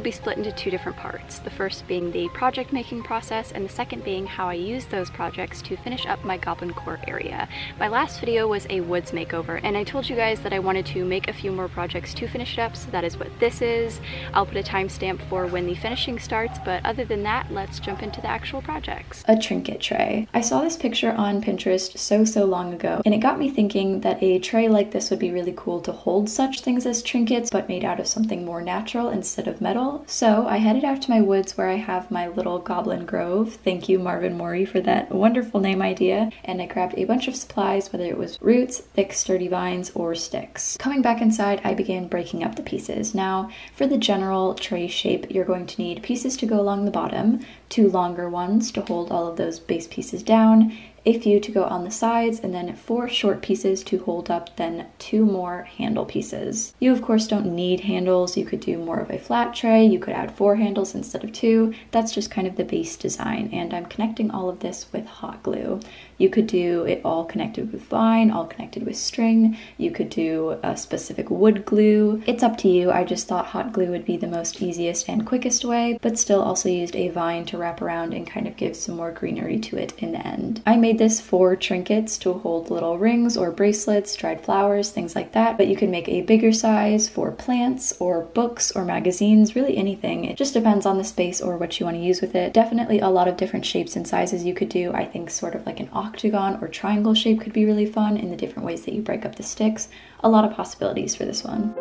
will be split into two different parts. The first being the project making process and the second being how I use those projects to finish up my Goblin Core area. My last video was a woods makeover and I told you guys that I wanted to make a few more projects to finish it up so that is what this is. I'll put a timestamp for when the finishing starts but other than that let's jump into the actual projects. A trinket tray. I saw this picture on Pinterest so so long ago and it got me thinking that a tray like this would be really cool to hold such things as trinkets but made out of something more natural instead of metal. So I headed out to my woods where I have my little goblin grove. Thank you, Marvin Mori, for that wonderful name idea. And I grabbed a bunch of supplies, whether it was roots, thick, sturdy vines, or sticks. Coming back inside, I began breaking up the pieces. Now, for the general tray shape, you're going to need pieces to go along the bottom, two longer ones to hold all of those base pieces down, a few to go on the sides, and then four short pieces to hold up, then two more handle pieces. You of course don't need handles, you could do more of a flat tray, you could add four handles instead of two, that's just kind of the base design, and I'm connecting all of this with hot glue. You could do it all connected with vine, all connected with string. You could do a specific wood glue. It's up to you. I just thought hot glue would be the most easiest and quickest way, but still also used a vine to wrap around and kind of give some more greenery to it in the end. I made this for trinkets to hold little rings or bracelets, dried flowers, things like that, but you can make a bigger size for plants or books or magazines, really anything. It just depends on the space or what you want to use with it. Definitely a lot of different shapes and sizes you could do. I think sort of like an octagon or triangle shape could be really fun in the different ways that you break up the sticks. A lot of possibilities for this one.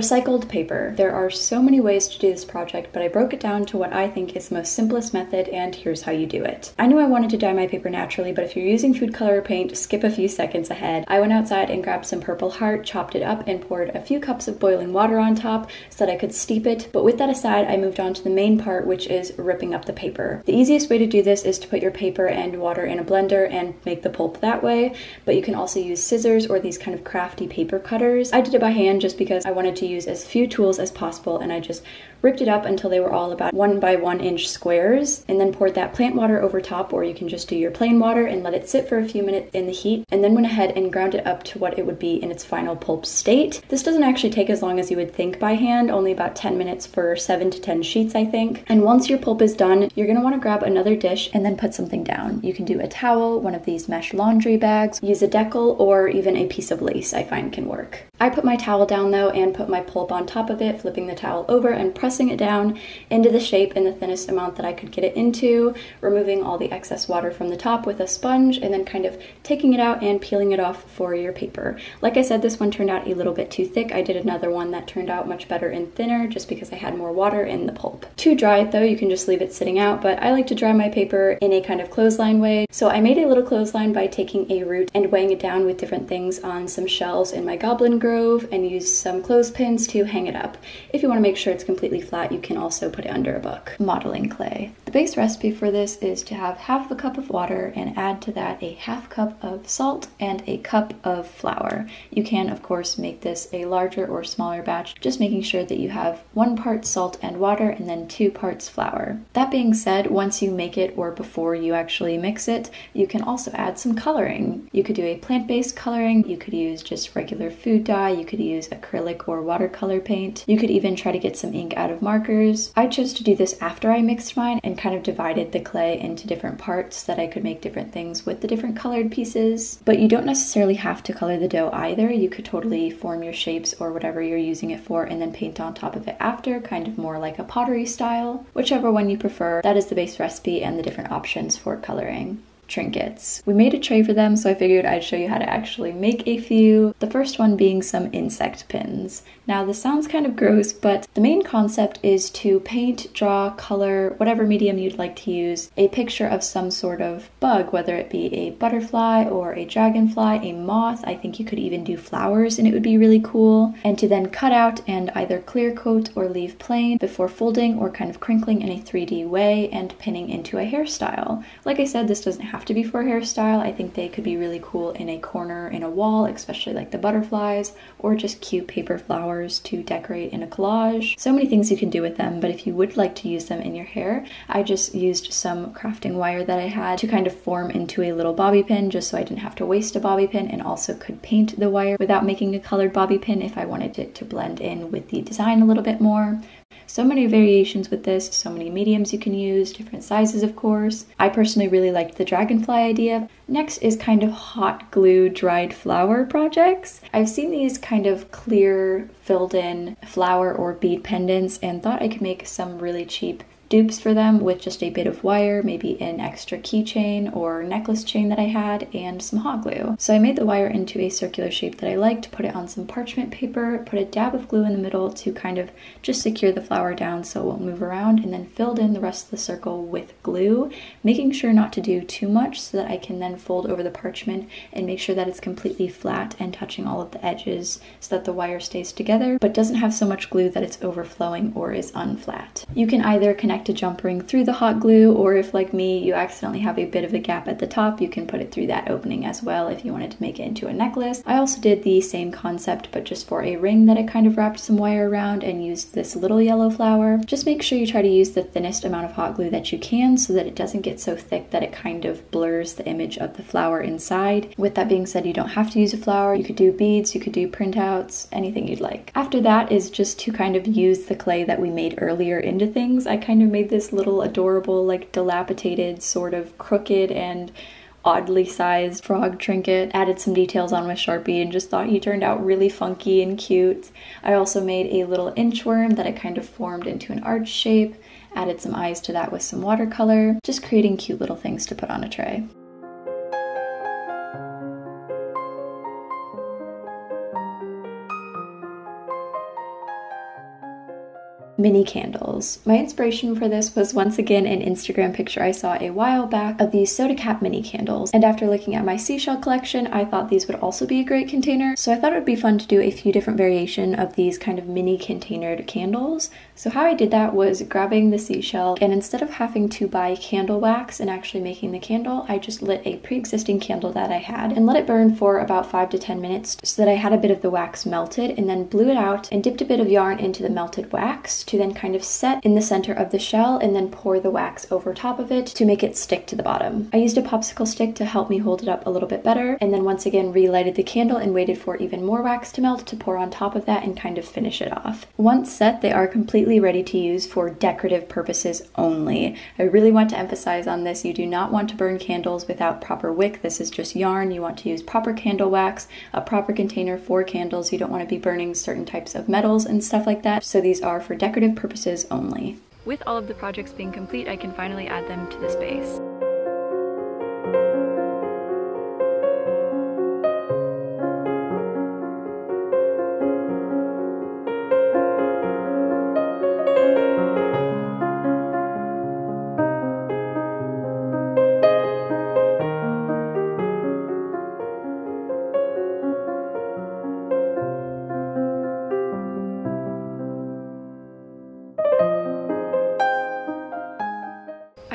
Recycled paper. There are so many ways to do this project, but I broke it down to what I think is the most simplest method, and here's how you do it. I knew I wanted to dye my paper naturally, but if you're using food color or paint, skip a few seconds ahead. I went outside and grabbed some purple heart, chopped it up, and poured a few cups of boiling water on top so that I could steep it. But with that aside, I moved on to the main part, which is ripping up the paper. The easiest way to do this is to put your paper and water in a blender and make the pulp that way, but you can also use scissors or these kind of crafty paper cutters. I did it by hand just because I wanted to use as few tools as possible and I just ripped it up until they were all about one by one inch squares, and then poured that plant water over top, or you can just do your plain water and let it sit for a few minutes in the heat, and then went ahead and ground it up to what it would be in its final pulp state. This doesn't actually take as long as you would think by hand, only about 10 minutes for 7 to 10 sheets, I think. And once your pulp is done, you're gonna wanna grab another dish and then put something down. You can do a towel, one of these mesh laundry bags, use a deckle, or even a piece of lace I find can work. I put my towel down though and put my pulp on top of it, flipping the towel over and pressing it down into the shape in the thinnest amount that I could get it into, removing all the excess water from the top with a sponge, and then kind of taking it out and peeling it off for your paper. Like I said, this one turned out a little bit too thick. I did another one that turned out much better and thinner just because I had more water in the pulp. To dry it though, you can just leave it sitting out, but I like to dry my paper in a kind of clothesline way. So I made a little clothesline by taking a root and weighing it down with different things on some shelves in my Goblin Grove and used some clothespins to hang it up. If you want to make sure it's completely flat, you can also put it under a book. Modeling clay. The base recipe for this is to have half a cup of water and add to that a half cup of salt and a cup of flour. You can, of course, make this a larger or smaller batch, just making sure that you have one part salt and water and then two parts flour. That being said, once you make it or before you actually mix it, you can also add some coloring. You could do a plant-based coloring, you could use just regular food dye, you could use acrylic or watercolor paint, you could even try to get some ink out of markers. I chose to do this after I mixed mine and kind of divided the clay into different parts so that I could make different things with the different colored pieces. But you don't necessarily have to color the dough either. You could totally form your shapes or whatever you're using it for and then paint on top of it after, kind of more like a pottery style. Whichever one you prefer, that is the base recipe and the different options for coloring trinkets. We made a tray for them, so I figured I'd show you how to actually make a few. The first one being some insect pins. Now, this sounds kind of gross, but the main concept is to paint, draw, color, whatever medium you'd like to use, a picture of some sort of bug, whether it be a butterfly or a dragonfly, a moth. I think you could even do flowers and it would be really cool. And to then cut out and either clear coat or leave plain before folding or kind of crinkling in a 3D way and pinning into a hairstyle. Like I said, this doesn't have have to be for hairstyle. I think they could be really cool in a corner in a wall, especially like the butterflies, or just cute paper flowers to decorate in a collage. So many things you can do with them, but if you would like to use them in your hair, I just used some crafting wire that I had to kind of form into a little bobby pin just so I didn't have to waste a bobby pin and also could paint the wire without making a colored bobby pin if I wanted it to blend in with the design a little bit more. So many variations with this, so many mediums you can use, different sizes of course. I personally really liked the dragonfly idea. Next is kind of hot glue dried flower projects. I've seen these kind of clear filled in flower or bead pendants and thought I could make some really cheap dupes for them with just a bit of wire, maybe an extra keychain or necklace chain that I had, and some hot glue. So I made the wire into a circular shape that I liked, put it on some parchment paper, put a dab of glue in the middle to kind of just secure the flower down so it won't move around, and then filled in the rest of the circle with glue, making sure not to do too much so that I can then fold over the parchment and make sure that it's completely flat and touching all of the edges so that the wire stays together, but doesn't have so much glue that it's overflowing or is unflat. You can either connect connect a jump ring through the hot glue, or if like me, you accidentally have a bit of a gap at the top, you can put it through that opening as well if you wanted to make it into a necklace. I also did the same concept, but just for a ring that I kind of wrapped some wire around and used this little yellow flower. Just make sure you try to use the thinnest amount of hot glue that you can so that it doesn't get so thick that it kind of blurs the image of the flower inside. With that being said, you don't have to use a flower. You could do beads, you could do printouts, anything you'd like. After that is just to kind of use the clay that we made earlier into things. I kind of made this little adorable, like dilapidated, sort of crooked and oddly sized frog trinket. Added some details on with Sharpie and just thought he turned out really funky and cute. I also made a little inchworm that I kind of formed into an arch shape. Added some eyes to that with some watercolor, just creating cute little things to put on a tray. Mini candles. My inspiration for this was once again an Instagram picture I saw a while back of these soda cap mini candles. And after looking at my seashell collection, I thought these would also be a great container. So I thought it would be fun to do a few different variation of these kind of mini containered candles. So how I did that was grabbing the seashell and instead of having to buy candle wax and actually making the candle, I just lit a pre-existing candle that I had and let it burn for about five to 10 minutes so that I had a bit of the wax melted and then blew it out and dipped a bit of yarn into the melted wax to then kind of set in the center of the shell and then pour the wax over top of it to make it stick to the bottom. I used a popsicle stick to help me hold it up a little bit better and then once again relighted the candle and waited for even more wax to melt to pour on top of that and kind of finish it off. Once set, they are completely ready to use for decorative purposes only. I really want to emphasize on this, you do not want to burn candles without proper wick. This is just yarn. You want to use proper candle wax, a proper container for candles. You don't want to be burning certain types of metals and stuff like that. So these are for decorative decorative purposes only. With all of the projects being complete, I can finally add them to the space.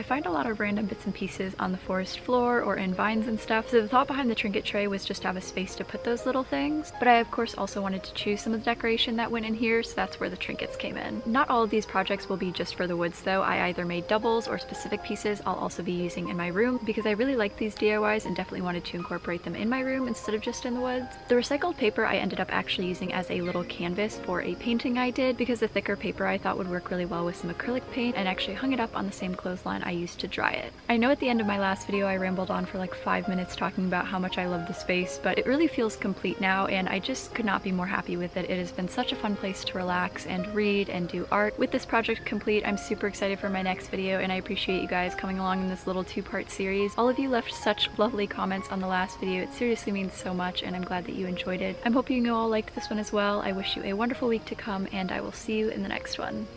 Find a lot of random bits and pieces on the forest floor or in vines and stuff, so the thought behind the trinket tray was just to have a space to put those little things, but I of course also wanted to choose some of the decoration that went in here, so that's where the trinkets came in. Not all of these projects will be just for the woods though, I either made doubles or specific pieces I'll also be using in my room because I really like these DIYs and definitely wanted to incorporate them in my room instead of just in the woods. The recycled paper I ended up actually using as a little canvas for a painting I did because the thicker paper I thought would work really well with some acrylic paint and actually hung it up on the same clothesline I used to dry it. I know at the end of my last video I rambled on for like five minutes talking about how much I love the space, but it really feels complete now and I just could not be more happy with it. It has been such a fun place to relax and read and do art. With this project complete, I'm super excited for my next video and I appreciate you guys coming along in this little two-part series. All of you left such lovely comments on the last video. It seriously means so much and I'm glad that you enjoyed it. I'm hoping you all liked this one as well. I wish you a wonderful week to come and I will see you in the next one.